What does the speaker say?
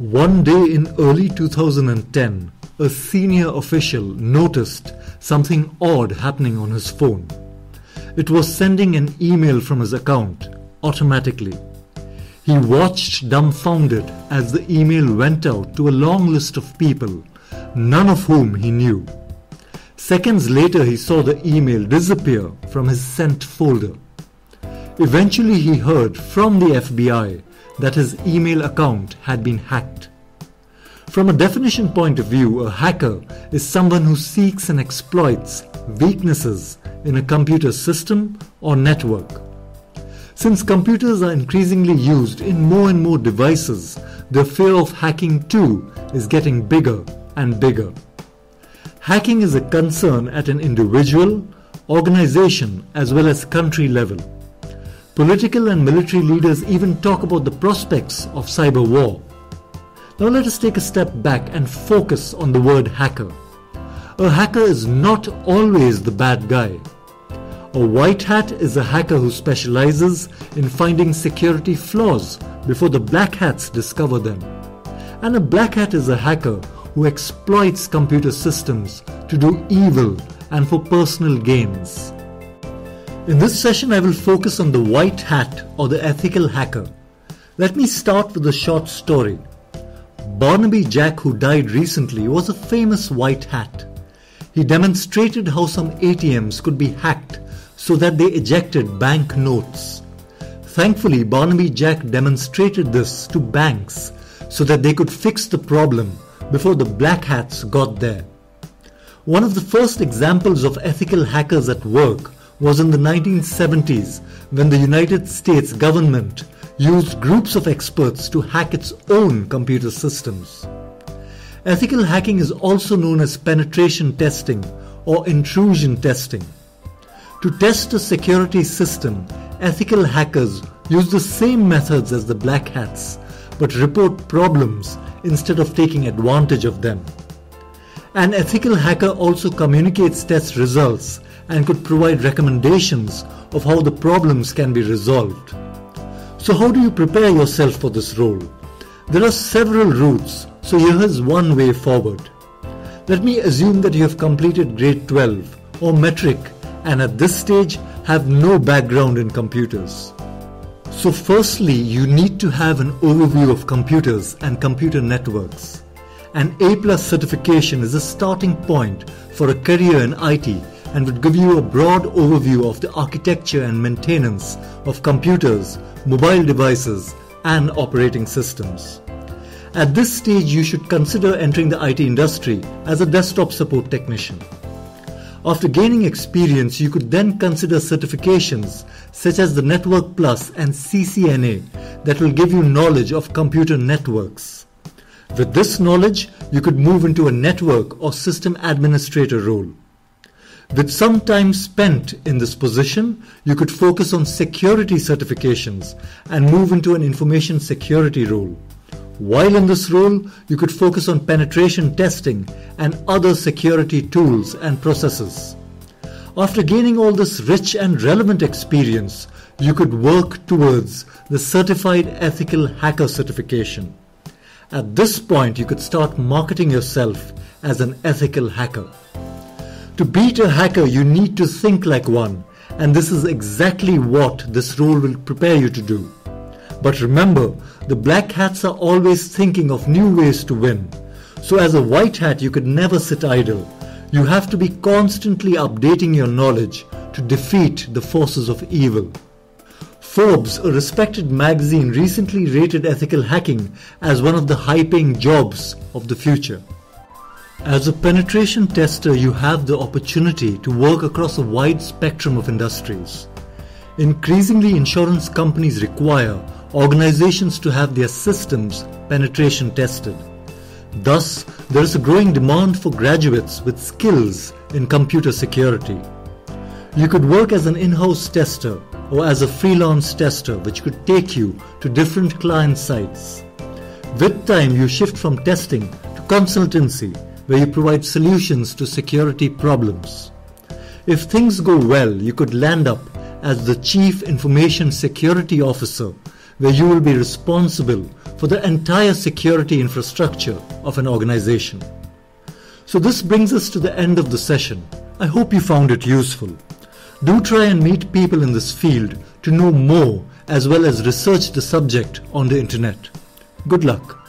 One day in early 2010, a senior official noticed something odd happening on his phone. It was sending an email from his account automatically. He watched dumbfounded as the email went out to a long list of people, none of whom he knew. Seconds later, he saw the email disappear from his sent folder. Eventually, he heard from the FBI that his email account had been hacked. From a definition point of view, a hacker is someone who seeks and exploits weaknesses in a computer system or network. Since computers are increasingly used in more and more devices, the fear of hacking too is getting bigger and bigger. Hacking is a concern at an individual, organization, as well as country level. Political and military leaders even talk about the prospects of cyber war. Now let us take a step back and focus on the word hacker. A hacker is not always the bad guy. A white hat is a hacker who specializes in finding security flaws before the black hats discover them. And a black hat is a hacker who exploits computer systems to do evil and for personal gains. In this session, I will focus on the white hat or the ethical hacker. Let me start with a short story. Barnaby Jack, who died recently, was a famous white hat. He demonstrated how some ATMs could be hacked so that they ejected bank notes. Thankfully, Barnaby Jack demonstrated this to banks so that they could fix the problem before the black hats got there. One of the first examples of ethical hackers at work was in the 1970s when the United States government used groups of experts to hack its own computer systems. Ethical hacking is also known as penetration testing or intrusion testing. To test a security system, ethical hackers use the same methods as the black hats but report problems instead of taking advantage of them. An ethical hacker also communicates test results and could provide recommendations of how the problems can be resolved. So how do you prepare yourself for this role? There are several routes, so here is one way forward. Let me assume that you have completed grade 12 or matric and at this stage have no background in computers. So firstly, you need to have an overview of computers and computer networks. An A certification is a starting point for a career in IT and would give you a broad overview of the architecture and maintenance of computers, mobile devices, and operating systems. At this stage, you should consider entering the IT industry as a desktop support technician. After gaining experience, you could then consider certifications such as the Network Plus and CCNA that will give you knowledge of computer networks. With this knowledge, you could move into a network or system administrator role. With some time spent in this position, you could focus on security certifications and move into an information security role. While in this role, you could focus on penetration testing and other security tools and processes. After gaining all this rich and relevant experience, you could work towards the Certified Ethical Hacker certification. At this point, you could start marketing yourself as an ethical hacker. To beat a hacker, you need to think like one, and this is exactly what this role will prepare you to do. But remember, the black hats are always thinking of new ways to win. So as a white hat, you could never sit idle. You have to be constantly updating your knowledge to defeat the forces of evil. Forbes, a respected magazine, recently rated ethical hacking as one of the high paying jobs of the future. As a penetration tester, you have the opportunity to work across a wide spectrum of industries. Increasingly, insurance companies require organizations to have their systems penetration tested. Thus, there is a growing demand for graduates with skills in computer security. You could work as an in-house tester or as a freelance tester which could take you to different client sites. With time, you shift from testing to consultancy where you provide solutions to security problems. If things go well, you could land up as the Chief Information Security Officer, where you will be responsible for the entire security infrastructure of an organization. So this brings us to the end of the session. I hope you found it useful. Do try and meet people in this field to know more as well as research the subject on the internet. Good luck.